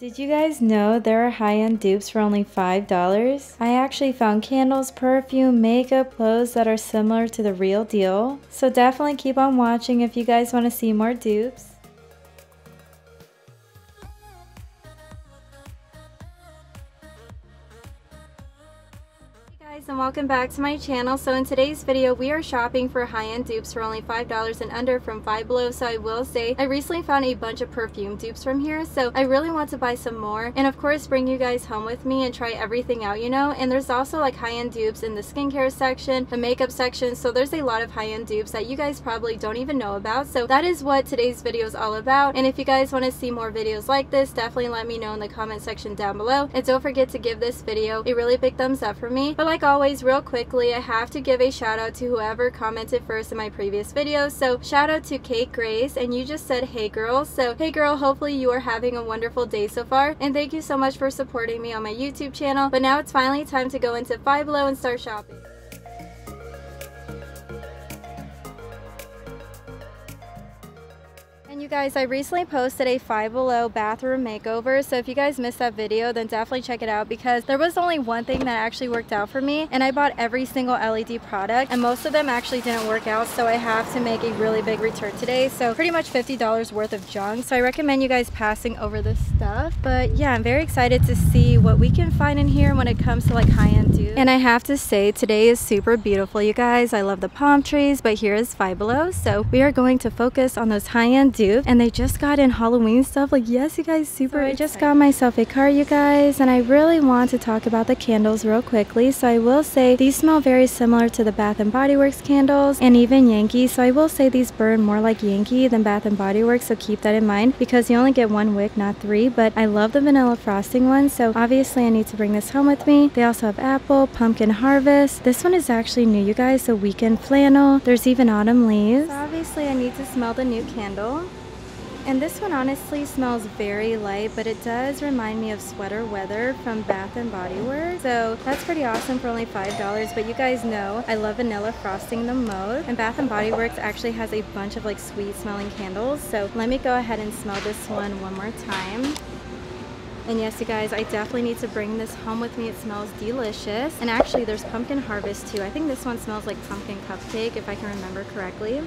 Did you guys know there are high-end dupes for only $5? I actually found candles, perfume, makeup, clothes that are similar to the real deal. So definitely keep on watching if you guys want to see more dupes. And welcome back to my channel. So in today's video we are shopping for high-end dupes for only $5 and under from Five Below. So I will say I recently found a bunch of perfume dupes from here so I really want to buy some more and of course bring you guys home with me and try everything out you know? And there's also like high-end dupes in the skincare section, the makeup section so there's a lot of high-end dupes that you guys probably don't even know about. So that is what today's video is all about. And if you guys want to see more videos like this definitely let me know in the comment section down below. And don't forget to give this video a really big thumbs up for me. But like always, real quickly, I have to give a shout out to whoever commented first in my previous video. So shout out to Kate Grace, and you just said, hey girl. So hey girl, hopefully you are having a wonderful day so far. And thank you so much for supporting me on my YouTube channel. But now it's finally time to go into Five Below and start shopping. You guys, I recently posted a Five Below bathroom makeover, so if you guys missed that video, then definitely check it out because there was only one thing that actually worked out for me, and I bought every single LED product, and most of them actually didn't work out, so I have to make a really big return today, so pretty much $50 worth of junk, so I recommend you guys passing over this stuff, but yeah, I'm very excited to see what we can find in here when it comes to like high-end dupes. And I have to say, today is super beautiful, you guys. I love the palm trees, but here is Five Below, so we are going to focus on those high-end dupes and they just got in Halloween stuff. Like, yes, you guys, super so I just got myself a card, you guys, and I really want to talk about the candles real quickly. So I will say these smell very similar to the Bath & Body Works candles and even Yankee. So I will say these burn more like Yankee than Bath & Body Works, so keep that in mind because you only get one wick, not three. But I love the vanilla frosting one, so obviously I need to bring this home with me. They also have apple, pumpkin harvest. This one is actually new, you guys, so weekend flannel. There's even autumn leaves. So obviously I need to smell the new candle. And this one honestly smells very light, but it does remind me of Sweater Weather from Bath & Body Works. So that's pretty awesome for only $5. But you guys know I love vanilla frosting the most. And Bath & Body Works actually has a bunch of like sweet smelling candles. So let me go ahead and smell this one one more time. And yes, you guys, I definitely need to bring this home with me. It smells delicious. And actually, there's pumpkin harvest too. I think this one smells like pumpkin cupcake, if I can remember correctly.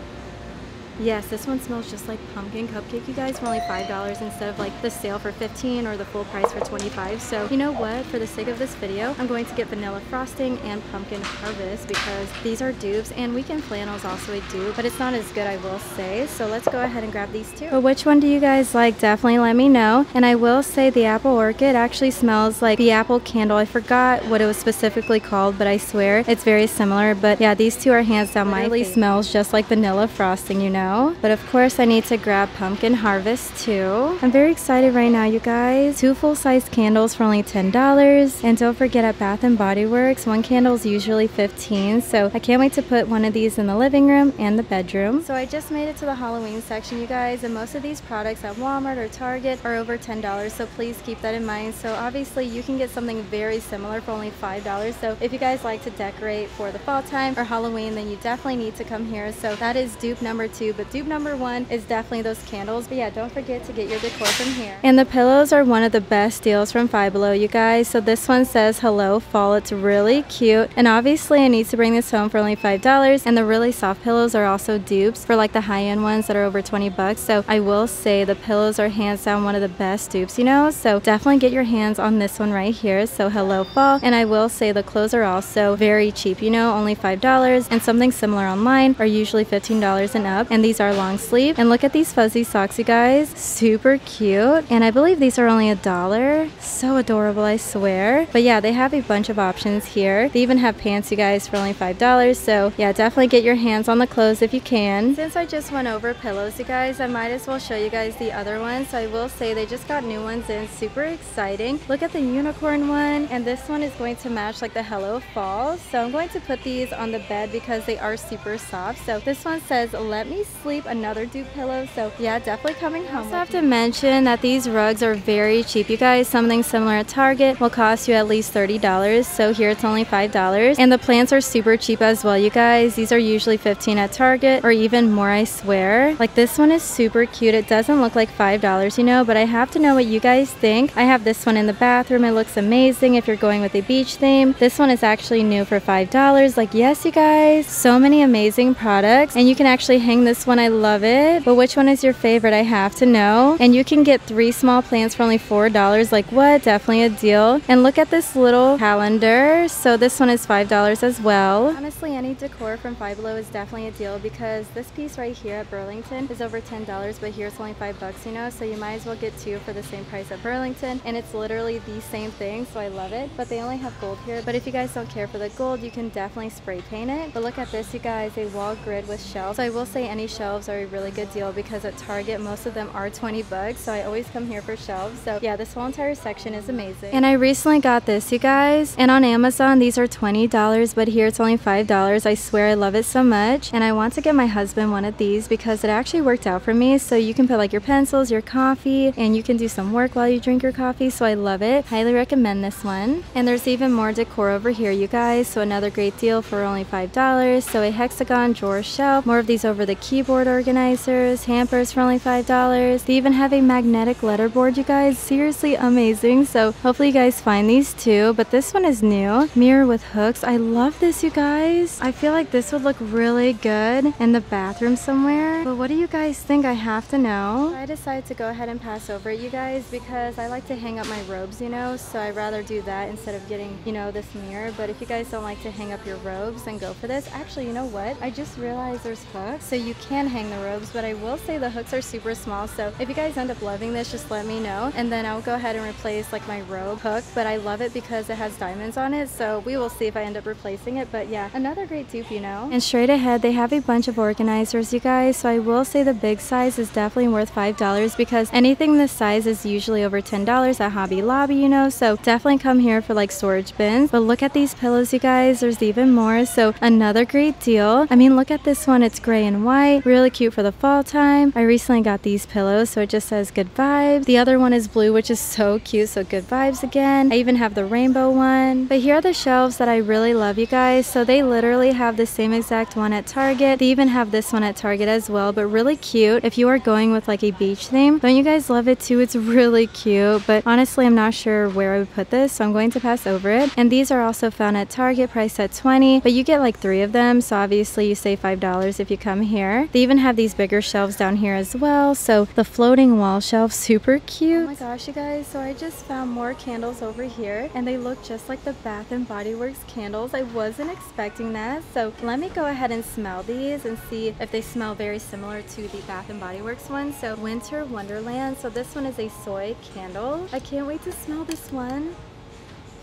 Yes, this one smells just like pumpkin cupcake, you guys, for only $5 instead of like the sale for 15 or the full price for 25 So you know what? For the sake of this video, I'm going to get vanilla frosting and pumpkin harvest because these are dupes and weekend flannel is also a dupe, but it's not as good, I will say. So let's go ahead and grab these two. But which one do you guys like? Definitely let me know. And I will say the apple orchid actually smells like the apple candle. I forgot what it was specifically called, but I swear it's very similar. But yeah, these two are hands down my Literally smells just like vanilla frosting, you know know. But of course I need to grab Pumpkin Harvest too. I'm very excited right now you guys. Two full-size candles for only $10. And don't forget at Bath & Body Works, one candle is usually 15 So I can't wait to put one of these in the living room and the bedroom. So I just made it to the Halloween section you guys. And most of these products at Walmart or Target are over $10. So please keep that in mind. So obviously you can get something very similar for only $5. So if you guys like to decorate for the fall time or Halloween, then you definitely need to come here. So that is dupe number two but dupe number one is definitely those candles. But yeah, don't forget to get your decor from here. And the pillows are one of the best deals from Five Below, you guys. So this one says hello fall. It's really cute. And obviously I need to bring this home for only $5. And the really soft pillows are also dupes for like the high-end ones that are over 20 bucks. So I will say the pillows are hands down one of the best dupes, you know? So definitely get your hands on this one right here. So hello fall. And I will say the clothes are also very cheap, you know, only $5. And something similar online are usually $15 and up. And these are long sleeve. And look at these fuzzy socks, you guys. Super cute. And I believe these are only a dollar. So adorable, I swear. But yeah, they have a bunch of options here. They even have pants, you guys, for only $5. So yeah, definitely get your hands on the clothes if you can. Since I just went over pillows, you guys, I might as well show you guys the other ones. So I will say they just got new ones in. Super exciting. Look at the unicorn one. And this one is going to match like the Hello Fall. So I'm going to put these on the bed because they are super soft. So this one says, let me sleep, another dupe pillow. So yeah, definitely coming home. I also have to mention that these rugs are very cheap, you guys. Something similar at Target will cost you at least $30. So here it's only $5. And the plants are super cheap as well, you guys. These are usually 15 at Target or even more, I swear. Like this one is super cute. It doesn't look like $5, you know, but I have to know what you guys think. I have this one in the bathroom. It looks amazing if you're going with a beach theme. This one is actually new for $5. Like, yes, you guys, so many amazing products. And you can actually hang this one. I love it. But which one is your favorite? I have to know. And you can get three small plants for only $4. Like, what? Definitely a deal. And look at this little calendar. So this one is $5 as well. Honestly, any decor from Five Below is definitely a deal because this piece right here at Burlington is over $10, but here it's only five bucks, you know? So you might as well get two for the same price at Burlington. And it's literally the same thing, so I love it. But they only have gold here. But if you guys don't care for the gold, you can definitely spray paint it. But look at this, you guys, a wall grid with shelves. So I will say any shelves are a really good deal because at Target, most of them are 20 bucks. So I always come here for shelves. So yeah, this whole entire section is amazing. And I recently got this, you guys. And on Amazon, these are $20, but here it's only $5. I swear I love it so much. And I want to get my husband one of these because it actually worked out for me. So you can put like your pencils, your coffee, and you can do some work while you drink your coffee. So I love it. Highly recommend this one. And there's even more decor over here, you guys. So another great deal for only $5. So a hexagon drawer shelf. More of these over the keyboard organizers. Hampers for only $5. They even have a magnetic letterboard, you guys. Seriously amazing. So hopefully you guys find these too. But this one is new. Mirror with hooks. I love this, you guys. I feel like this would look really good in the bathroom somewhere. But what do you guys think? I have to know. I decided to go ahead and pass over it, you guys, because I like to hang up my robes, you know? So I'd rather do that instead of getting, you know, this mirror. But if you guys don't like to hang up your robes, then go for this. Actually, you know what? I just realized there's hooks, so you can hang the robes, but I will say the hooks are super small. So if you guys end up loving this, just let me know. And then I'll go ahead and replace like my robe hook, but I love it because it has diamonds on it. So we will see if I end up replacing it. But yeah, another great dupe, you know? And straight ahead, they have a bunch of organizers, you guys. So I will say the big size is definitely worth $5 because anything this size is usually over $10 at Hobby Lobby, you know? So definitely come here for like storage bins. But look at these pillows, you guys. There's even more. So another great deal. I mean, look at this one. It's gray and white. Really cute for the fall time. I recently got these pillows, so it just says good vibes. The other one is blue, which is so cute. So good vibes again. I even have the rainbow one. But here are the shelves that I really love, you guys. So they literally have the same exact one at Target. They even have this one at Target as well, but really cute. If you are going with like a beach theme, don't you guys love it too? It's really cute, but honestly, I'm not sure where I would put this, so I'm going to pass over it. And these are also found at Target, priced at 20, but you get like three of them, so obviously you save $5 if you come here. They even have these bigger shelves down here as well, so the floating wall shelf, super cute. Oh my gosh, you guys, so I just found more candles over here, and they look just like the Bath & Body Works candles. I wasn't expecting that, so let me go ahead and smell these and see if they smell very similar to the Bath & Body Works one. So Winter Wonderland, so this one is a soy candle. I can't wait to smell this one.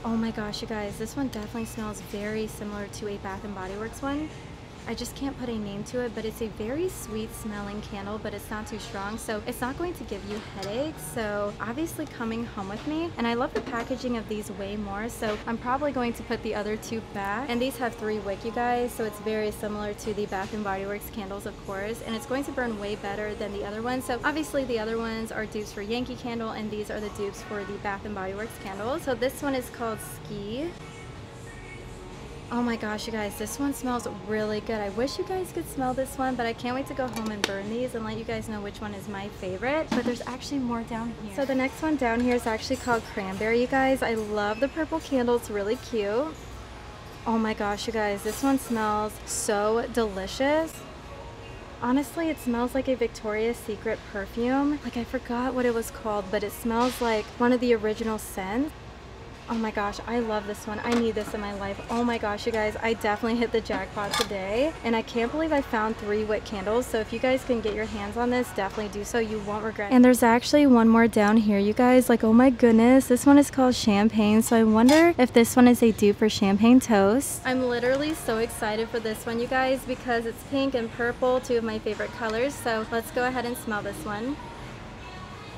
Oh my gosh, you guys, this one definitely smells very similar to a Bath & Body Works one. I just can't put a name to it, but it's a very sweet smelling candle, but it's not too strong, so it's not going to give you headaches. So obviously coming home with me, and I love the packaging of these way more, so I'm probably going to put the other two back. And these have three wick, you guys, so it's very similar to the Bath & Body Works candles, of course, and it's going to burn way better than the other ones. So obviously the other ones are dupes for Yankee Candle, and these are the dupes for the Bath & Body Works candles. So this one is called Ski. Oh my gosh, you guys, this one smells really good. I wish you guys could smell this one, but I can't wait to go home and burn these and let you guys know which one is my favorite. But there's actually more down here. So the next one down here is actually called Cranberry, you guys. I love the purple candle. It's really cute. Oh my gosh, you guys, this one smells so delicious. Honestly, it smells like a Victoria's Secret perfume. Like, I forgot what it was called, but it smells like one of the original scents. Oh my gosh, I love this one. I need this in my life. Oh my gosh, you guys, I definitely hit the jackpot today. And I can't believe I found three wick candles. So if you guys can get your hands on this, definitely do so. You won't regret And there's actually one more down here, you guys. Like, oh my goodness, this one is called Champagne. So I wonder if this one is a dupe for Champagne Toast. I'm literally so excited for this one, you guys, because it's pink and purple, two of my favorite colors. So let's go ahead and smell this one.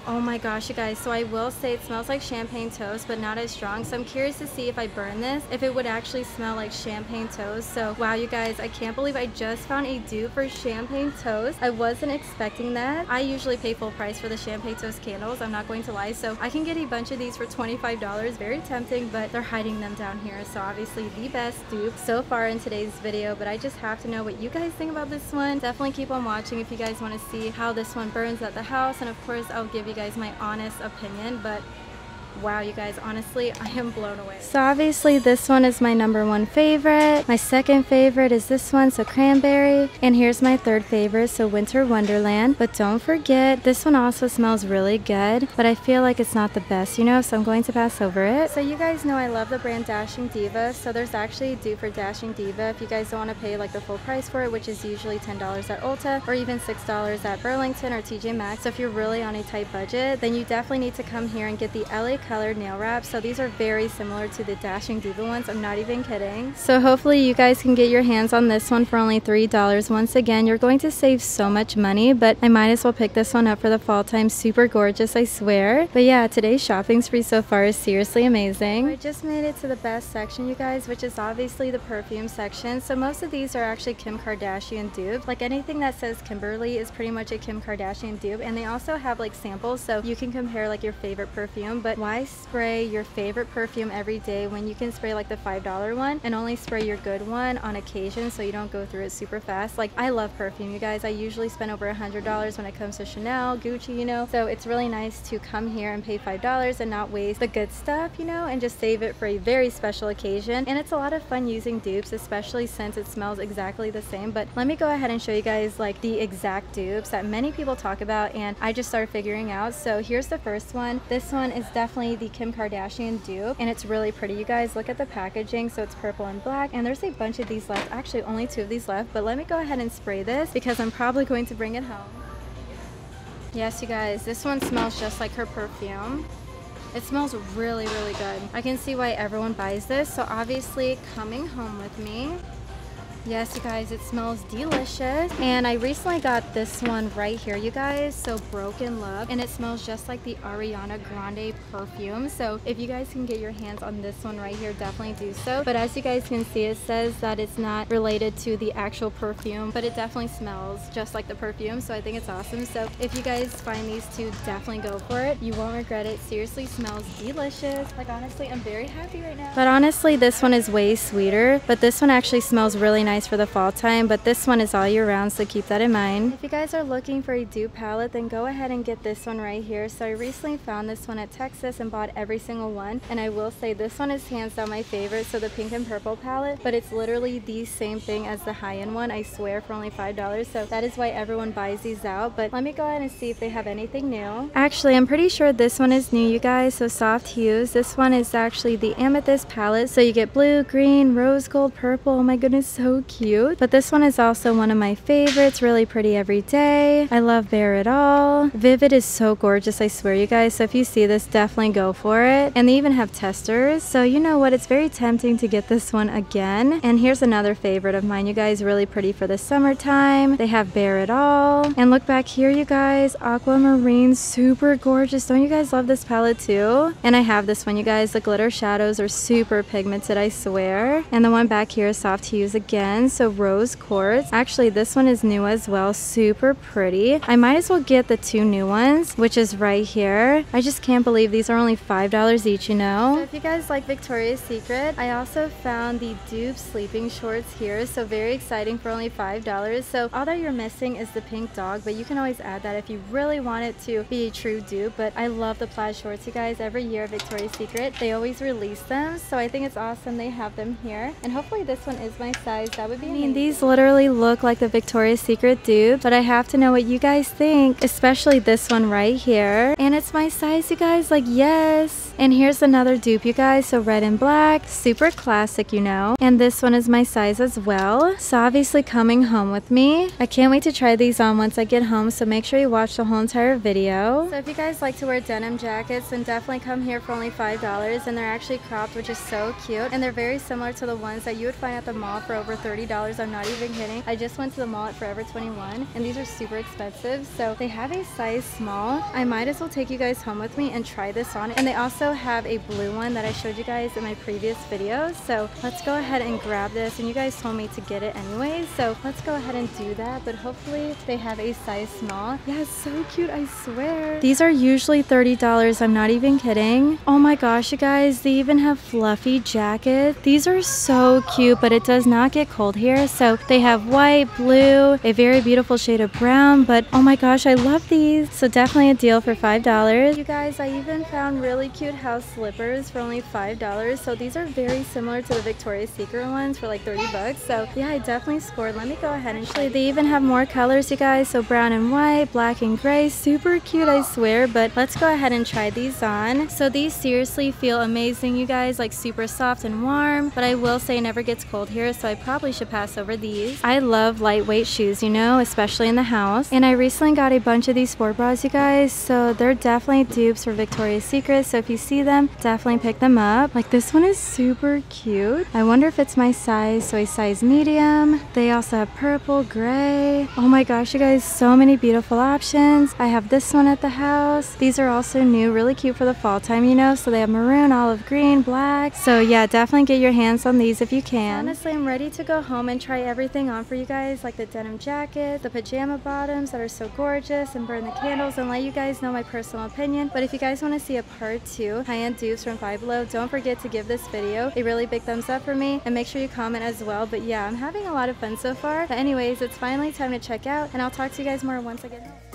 Oh my gosh, you guys. So I will say it smells like champagne toast, but not as strong. So I'm curious to see if I burn this, if it would actually smell like champagne toast. So wow, you guys, I can't believe I just found a dupe for champagne toast. I wasn't expecting that. I usually pay full price for the champagne toast candles. I'm not going to lie. So I can get a bunch of these for $25. Very tempting, but they're hiding them down here. So obviously the best dupe so far in today's video, but I just have to know what you guys think about this one. Definitely keep on watching if you guys want to see how this one burns at the house. And of course, I'll give you guys my honest opinion, but wow you guys honestly i am blown away. So obviously this one is my number one favorite. My second favorite is this one so cranberry. And here's my third favorite so winter wonderland. But don't forget this one also smells really good but i feel like it's not the best you know? So i'm going to pass over it. So you guys know i love the brand dashing diva so there's actually a dupe for dashing diva. If you guys don't want to pay like the full price for it which is usually ten dollars at ulta or even six dollars at burlington or tj maxx. So if you're really on a tight budget then you definitely need to come here and get the la colored nail wraps. So these are very similar to the Dashing Diva ones. I'm not even kidding. So hopefully you guys can get your hands on this one for only $3. Once again, you're going to save so much money, but I might as well pick this one up for the fall time. Super gorgeous, I swear. But yeah, today's shopping spree so far is seriously amazing. I just made it to the best section, you guys, which is obviously the perfume section. So most of these are actually Kim Kardashian dupes. Like anything that says Kimberly is pretty much a Kim Kardashian dupe. And they also have like samples so you can compare like your favorite perfume. But why why spray your favorite perfume every day when you can spray like the $5 one and only spray your good one on occasion so you don't go through it super fast? Like I love perfume, you guys. I usually spend over a $100 when it comes to Chanel, Gucci, you know. So it's really nice to come here and pay $5 and not waste the good stuff, you know, and just save it for a very special occasion. And it's a lot of fun using dupes, especially since it smells exactly the same. But let me go ahead and show you guys like the exact dupes that many people talk about and I just started figuring out. So here's the first one. This one is definitely definitely the Kim Kardashian dupe and it's really pretty. You guys look at the packaging. So it's purple and black and there's a bunch of these left. Actually only two of these left, but let me go ahead and spray this because I'm probably going to bring it home. Yes, you guys, this one smells just like her perfume. It smells really, really good. I can see why everyone buys this. So obviously coming home with me, Yes, you guys, it smells delicious. And I recently got this one right here, you guys. So Broken Love. And it smells just like the Ariana Grande perfume. So if you guys can get your hands on this one right here, definitely do so. But as you guys can see, it says that it's not related to the actual perfume, but it definitely smells just like the perfume. So I think it's awesome. So if you guys find these two, definitely go for it. You won't regret it. Seriously smells delicious. Like honestly, I'm very happy right now. But honestly, this one is way sweeter. But this one actually smells really nice nice for the fall time, but this one is all year round, so keep that in mind. If you guys are looking for a dupe palette, then go ahead and get this one right here. So I recently found this one at Texas and bought every single one, and I will say this one is hands down my favorite, so the pink and purple palette, but it's literally the same thing as the high-end one, I swear, for only $5, so that is why everyone buys these out, but let me go ahead and see if they have anything new. Actually, I'm pretty sure this one is new, you guys, so soft hues. This one is actually the amethyst palette, so you get blue, green, rose gold, purple, oh my goodness, so cute. But this one is also one of my favorites, really pretty every day. I love Bare It All. Vivid is so gorgeous, I swear you guys. So if you see this, definitely go for it. And they even have testers. So you know what, it's very tempting to get this one again. And here's another favorite of mine, you guys, really pretty for the summertime. They have Bare It All. And look back here, you guys, Aquamarine, super gorgeous. Don't you guys love this palette too? And I have this one, you guys. The glitter shadows are super pigmented, I swear. And the one back here is soft hues again again. So rose quartz. Actually, this one is new as well. Super pretty. I might as well get the two new ones, which is right here. I just can't believe these are only $5 each, you know? So if you guys like Victoria's Secret, I also found the dupe sleeping shorts here. So very exciting for only $5. So all that you're missing is the pink dog, but you can always add that if you really want it to be a true dupe. But I love the plaid shorts, you guys. Every year Victoria's Secret, they always release them. So I think it's awesome they have them here. And hopefully this one is my size. That would be I mean, these literally look like the Victoria's Secret dupe, but I have to know what you guys think, especially this one right here. And it's my size, you guys. Like, yes. And here's another dupe, you guys. So red and black, super classic, you know. And this one is my size as well. So obviously coming home with me. I can't wait to try these on once I get home. So make sure you watch the whole entire video. So if you guys like to wear denim jackets, then definitely come here for only $5. And they're actually cropped, which is so cute. And they're very similar to the ones that you would find at the mall for over $30. I'm not even kidding. I just went to the mall at Forever 21 and these are super expensive. So they have a size small. I might as well take you guys home with me and try this on. And they also have a blue one that I showed you guys in my previous videos. So let's go ahead and grab this. And you guys told me to get it anyways. So let's go ahead and do that. But hopefully they have a size small. Yeah, so cute. I swear. These are usually $30. I'm not even kidding. Oh my gosh, you guys. They even have fluffy jackets. These are so cute, but it does not get cold here. So they have white, blue, a very beautiful shade of brown. But oh my gosh, I love these. So definitely a deal for $5. You guys, I even found really cute house slippers for only $5. So these are very similar to the Victoria's Secret ones for like 30 bucks. So yeah, I definitely scored. Let me go ahead and show you. They even have more colors, you guys. So brown and white, black and gray. Super cute, I swear. But let's go ahead and try these on. So these seriously feel amazing, you guys. Like super soft and warm. But I will say it never gets cold here. So I probably should pass over these. I love lightweight shoes, you know, especially in the house. And I recently got a bunch of these sport bras, you guys. So they're definitely dupes for Victoria's Secret. So if you see them, definitely pick them up. Like this one is super cute. I wonder if it's my size. So a size medium. They also have purple, gray. Oh my gosh, you guys, so many beautiful options. I have this one at the house. These are also new, really cute for the fall time, you know. So they have maroon, olive green, black. So yeah, definitely get your hands on these if you can. Honestly, I'm ready to go home and try everything on for you guys, like the denim jacket, the pajama bottoms that are so gorgeous, and burn the candles and let you guys know my personal opinion. But if you guys want to see a part two, high-end dupes from Five Below, don't forget to give this video a really big thumbs up for me and make sure you comment as well. But yeah, I'm having a lot of fun so far. But anyways, it's finally time to check out and I'll talk to you guys more once I get home.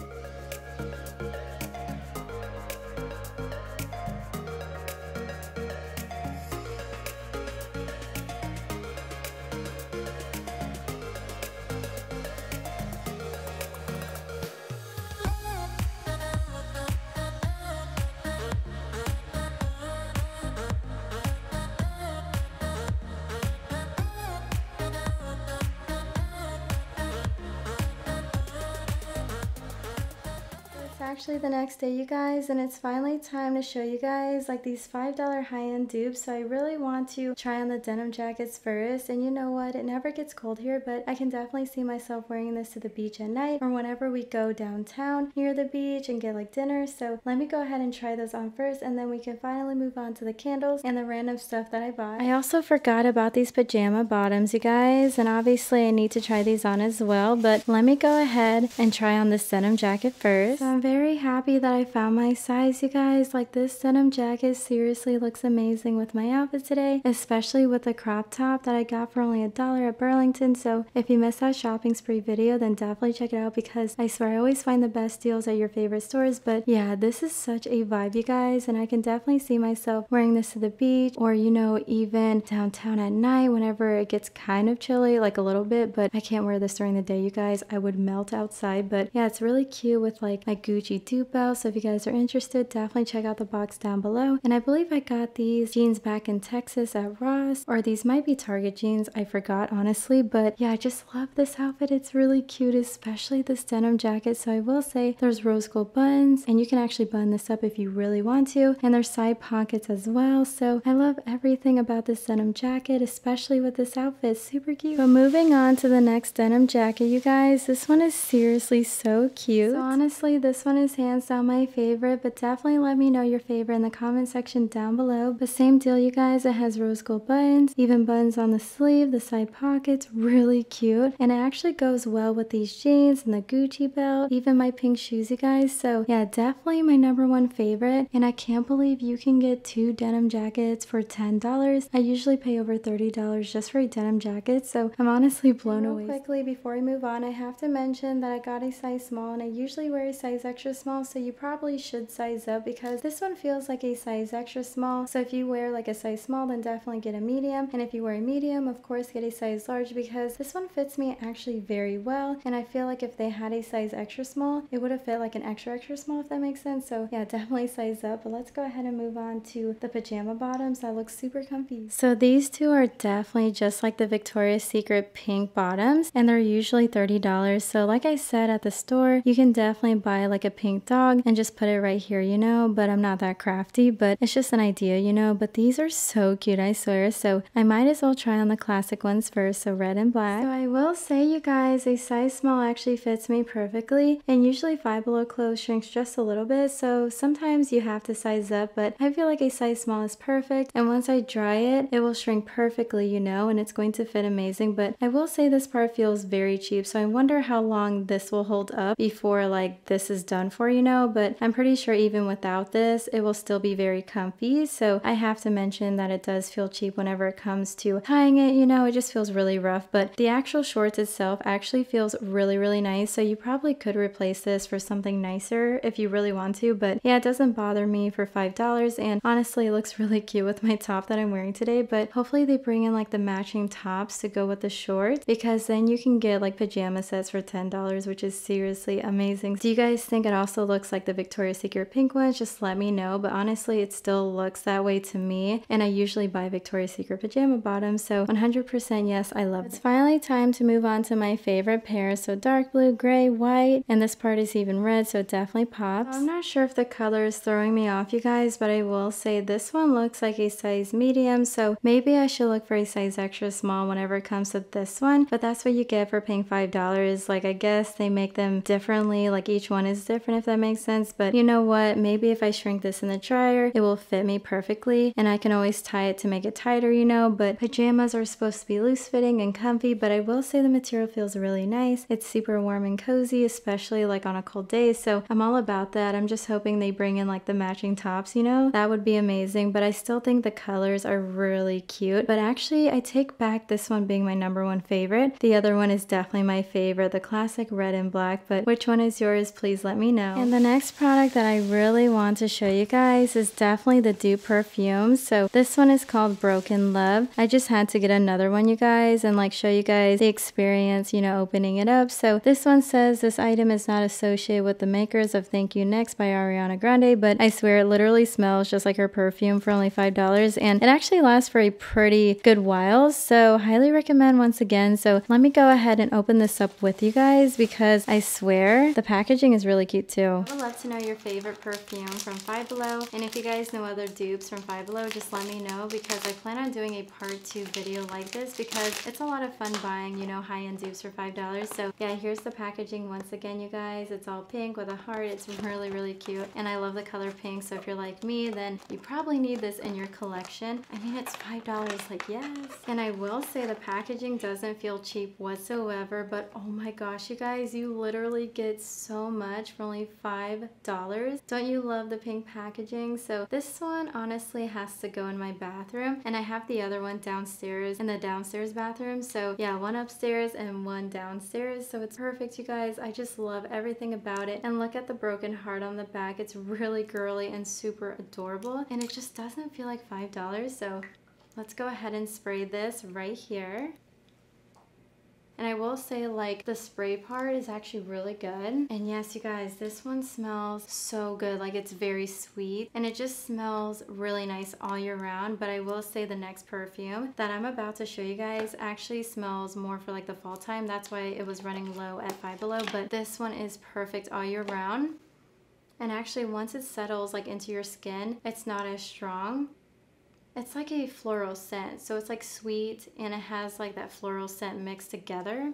Actually the next day you guys and it's finally time to show you guys like these five dollar high-end dupes. So i really want to try on the denim jackets first. And you know what? It never gets cold here but i can definitely see myself wearing this to the beach at night or whenever we go downtown near the beach and get like dinner. So let me go ahead and try those on first and then we can finally move on to the candles and the random stuff that i bought. I also forgot about these pajama bottoms you guys and obviously i need to try these on as well. But let me go ahead and try on this denim jacket first. So i'm very very happy that I found my size, you guys. Like this denim jacket seriously looks amazing with my outfit today, especially with the crop top that I got for only a dollar at Burlington. So if you missed that shopping spree video, then definitely check it out because I swear I always find the best deals at your favorite stores. But yeah, this is such a vibe, you guys, and I can definitely see myself wearing this to the beach or, you know, even downtown at night whenever it gets kind of chilly, like a little bit, but I can't wear this during the day, you guys. I would melt outside, but yeah, it's really cute with like my Gucci Gucci dupe belt. So if you guys are interested, definitely check out the box down below. And I believe I got these jeans back in Texas at Ross, or these might be Target jeans. I forgot honestly, but yeah, I just love this outfit. It's really cute, especially this denim jacket. So I will say there's rose gold buttons, and you can actually button this up if you really want to. And there's side pockets as well. So I love everything about this denim jacket, especially with this outfit. Super cute. But moving on to the next denim jacket, you guys, this one is seriously so cute. So honestly, this one is hands down my favorite, but definitely let me know your favorite in the comment section down below. But same deal, you guys. It has rose gold buttons, even buttons on the sleeve, the side pockets, really cute. And it actually goes well with these jeans and the Gucci belt, even my pink shoes, you guys. So yeah, definitely my number one favorite. And I can't believe you can get two denim jackets for $10. I usually pay over $30 just for a denim jacket. So I'm honestly blown away. quickly, before we move on, I have to mention that I got a size small and I usually wear a size extra small, so you probably should size up because this one feels like a size extra small. So if you wear like a size small, then definitely get a medium. And if you wear a medium, of course, get a size large because this one fits me actually very well. And I feel like if they had a size extra small, it would have fit like an extra extra small, if that makes sense. So yeah, definitely size up. But let's go ahead and move on to the pajama bottoms that look super comfy. So these two are definitely just like the Victoria's Secret pink bottoms and they're usually $30. So like I said at the store, you can definitely buy like a pink dog and just put it right here, you know, but I'm not that crafty, but it's just an idea, you know, but these are so cute, I swear. So I might as well try on the classic ones first, so red and black. So I will say you guys, a size small actually fits me perfectly and usually Five Below clothes shrinks just a little bit, so sometimes you have to size up, but I feel like a size small is perfect and once I dry it, it will shrink perfectly, you know, and it's going to fit amazing, but I will say this part feels very cheap, so I wonder how long this will hold up before like this is done for, you know, but I'm pretty sure even without this, it will still be very comfy, so I have to mention that it does feel cheap whenever it comes to tying it, you know, it just feels really rough, but the actual shorts itself actually feels really, really nice, so you probably could replace this for something nicer if you really want to, but yeah, it doesn't bother me for $5, and honestly, it looks really cute with my top that I'm wearing today, but hopefully they bring in like the matching tops to go with the shorts, because then you can get like pajama sets for $10, which is seriously amazing. Do you guys think it also looks like the Victoria's Secret pink ones? Just let me know, but honestly, it still looks that way to me, and I usually buy Victoria's Secret pajama bottoms, so 100% yes, I love it. It's finally time to move on to my favorite pair, so dark blue, gray, white, and this part is even red, so it definitely pops. I'm not sure if the color is throwing me off, you guys, but I will say this one looks like a size medium, so maybe I should look for a size extra small whenever it comes to this one, but that's what you get for paying $5. Like, I guess they make them differently, like each one is different, if that makes sense, but you know what, maybe if I shrink this in the dryer, it will fit me perfectly, and I can always tie it to make it tighter, you know, but pajamas are supposed to be loose fitting and comfy, but I will say the material feels really nice. It's super warm and cozy, especially like on a cold day, so I'm all about that. I'm just hoping they bring in like the matching tops, you know? That would be amazing, but I still think the colors are really cute. But actually, I take back this one being my number one favorite. The other one is definitely my favorite, the classic red and black, but which one is yours? Please let me know. And the next product that I really want to show you guys is definitely the dupe perfume. So this one is called Broken Love. I just had to get another one, you guys, and like show you guys the experience, you know, opening it up. So this one says this item is not associated with the makers of Thank You Next by Ariana Grande, but I swear it literally smells just like her perfume for only $5 and it actually lasts for a pretty good while. So highly recommend once again. So let me go ahead and open this up with you guys because I swear the packaging is really cute too. I would love to know your favorite perfume from Five Below and if you guys know other dupes from Five Below, just let me know because I plan on doing a part two video like this because it's a lot of fun buying, you know, high-end dupes for $5. So yeah, here's the packaging once again, you guys. It's all pink with a heart. It's really, really cute. And I love the color pink. So if you're like me, then you probably need this in your collection. I mean, it's $5, like yes. And I will say the packaging doesn't feel cheap whatsoever, but oh my gosh, you guys, you literally get so much for only $5. Don't you love the pink packaging? So this one honestly has to go in my bathroom and I have the other one downstairs in the downstairs bathroom. So yeah, one upstairs and one downstairs. So it's perfect, you guys. I just love everything about it. And look at the broken heart on the back. It's really girly and super adorable. And it just doesn't feel like $5. So let's go ahead and spray this right here. And I will say like the spray part is actually really good. And yes, you guys, this one smells so good. Like it's very sweet and it just smells really nice all year round. But I will say the next perfume that I'm about to show you guys actually smells more for like the fall time. That's why it was running low at Five Below. But this one is perfect all year round. And actually once it settles like into your skin, it's not as strong. It's like a floral scent. So it's like sweet and it has like that floral scent mixed together.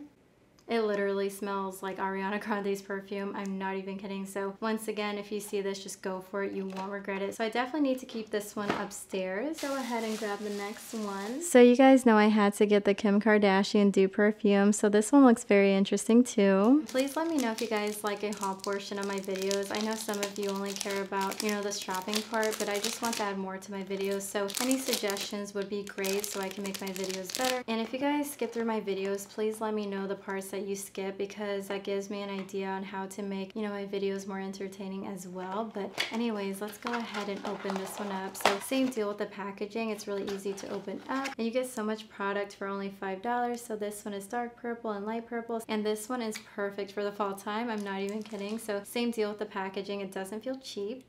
It literally smells like Ariana Grande's perfume. I'm not even kidding. So once again, if you see this, just go for it. You won't regret it. So I definitely need to keep this one upstairs. Go ahead and grab the next one. So you guys know I had to get the Kim Kardashian Dupe perfume. So this one looks very interesting too. Please let me know if you guys like a haul portion of my videos. I know some of you only care about, you know, the shopping part, but I just want to add more to my videos. So any suggestions would be great so I can make my videos better. And if you guys skip through my videos, please let me know the parts that you skip because that gives me an idea on how to make, you know, my videos more entertaining as well. But anyways, let's go ahead and open this one up. So same deal with the packaging. It's really easy to open up and you get so much product for only $5. So this one is dark purple and light purple. And this one is perfect for the fall time. I'm not even kidding. So same deal with the packaging. It doesn't feel cheap.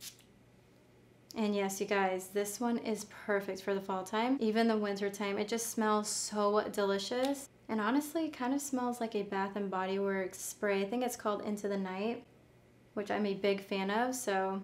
And yes, you guys, this one is perfect for the fall time. Even the winter time, it just smells so delicious. And honestly, it kind of smells like a Bath & Body Works spray. I think it's called Into the Night, which I'm a big fan of. So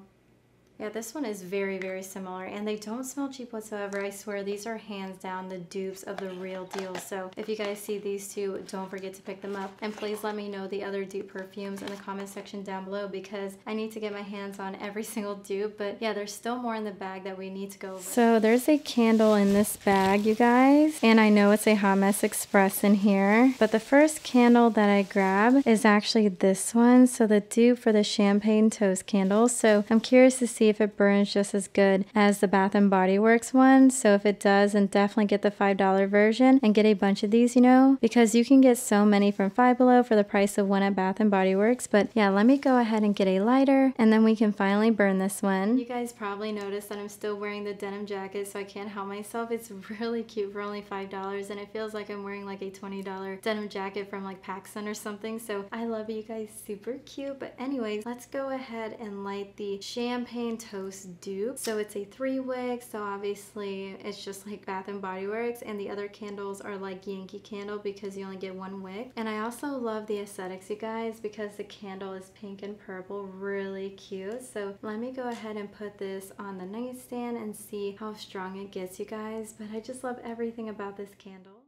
yeah, this one is very, very similar and they don't smell cheap whatsoever. I swear these are hands down the dupes of the real deal. So if you guys see these two, don't forget to pick them up. And please let me know the other dupe perfumes in the comment section down below because I need to get my hands on every single dupe. But yeah, there's still more in the bag that we need to go over. So there's a candle in this bag, you guys. And I know it's a Hot Mess Express in here. But the first candle that I grab is actually this one. So the dupe for the Champagne Toast candle. So I'm curious to see if it burns just as good as the Bath & Body Works one. So if it does, then definitely get the $5 version and get a bunch of these, you know, because you can get so many from Five Below for the price of one at Bath & Body Works. But yeah, let me go ahead and get a lighter and then we can finally burn this one. You guys probably noticed that I'm still wearing the denim jacket so I can't help myself. It's really cute for only $5 and it feels like I'm wearing like a $20 denim jacket from like PacSun or something. So I love you guys, super cute. But anyways, let's go ahead and light the champagne Toast dupe. So it's a three wick, so obviously it's just like Bath and Body Works and the other candles are like Yankee Candle because you only get one wick. And I also love the aesthetics you guys because the candle is pink and purple, really cute. So let me go ahead and put this on the nightstand and see how strong it gets you guys. But I just love everything about this candle.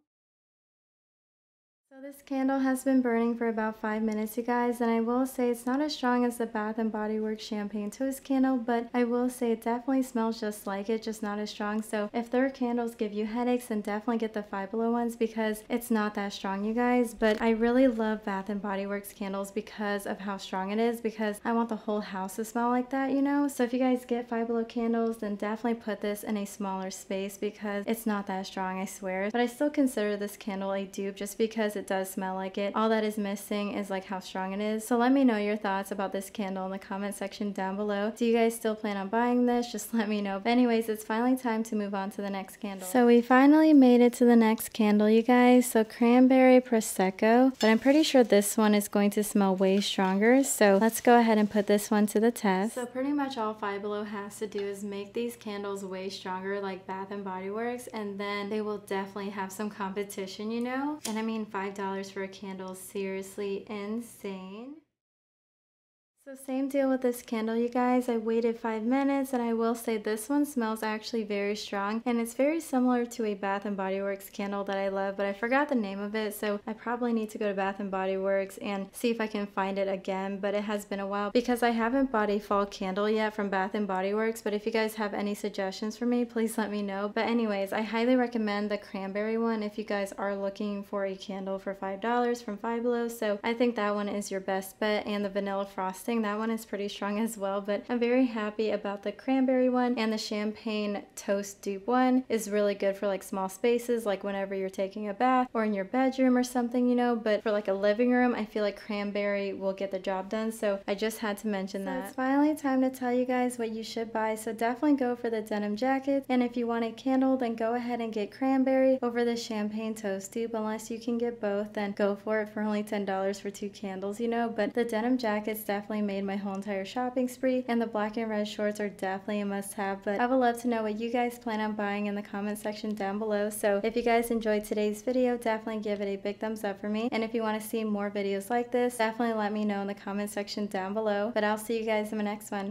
So this candle has been burning for about five minutes, you guys, and I will say it's not as strong as the Bath & Body Works Champagne Toast candle, but I will say it definitely smells just like it, just not as strong. So if their candles give you headaches, then definitely get the Five Below ones because it's not that strong, you guys. But I really love Bath & Body Works candles because of how strong it is, because I want the whole house to smell like that, you know? So if you guys get Five Below candles, then definitely put this in a smaller space because it's not that strong, I swear. But I still consider this candle a dupe just because it does smell like it. All that is missing is like how strong it is. So let me know your thoughts about this candle in the comment section down below. Do you guys still plan on buying this? Just let me know. But anyways, it's finally time to move on to the next candle. So we finally made it to the next candle, you guys. So cranberry prosecco, but I'm pretty sure this one is going to smell way stronger. So let's go ahead and put this one to the test. So pretty much all Five Below has to do is make these candles way stronger like Bath and Body Works and then they will definitely have some competition, you know? And I mean, Five $5 for a candle. Seriously insane. So same deal with this candle, you guys. I waited five minutes and I will say this one smells actually very strong and it's very similar to a Bath & Body Works candle that I love, but I forgot the name of it. So I probably need to go to Bath & Body Works and see if I can find it again, but it has been a while because I haven't bought a fall candle yet from Bath & Body Works. But if you guys have any suggestions for me, please let me know. But anyways, I highly recommend the cranberry one if you guys are looking for a candle for $5 from Five Below. So I think that one is your best bet and the vanilla frosting that one is pretty strong as well, but I'm very happy about the cranberry one and the champagne toast dupe one is really good for like small spaces, like whenever you're taking a bath or in your bedroom or something, you know, but for like a living room, I feel like cranberry will get the job done. So I just had to mention so that. It's finally time to tell you guys what you should buy. So definitely go for the denim jacket. And if you want a candle, then go ahead and get cranberry over the champagne toast dupe. Unless you can get both, then go for it for only $10 for two candles, you know, but the denim jackets definitely made my whole entire shopping spree and the black and red shorts are definitely a must have but I would love to know what you guys plan on buying in the comment section down below. So if you guys enjoyed today's video definitely give it a big thumbs up for me. And if you want to see more videos like this definitely let me know in the comment section down below but I'll see you guys in my next one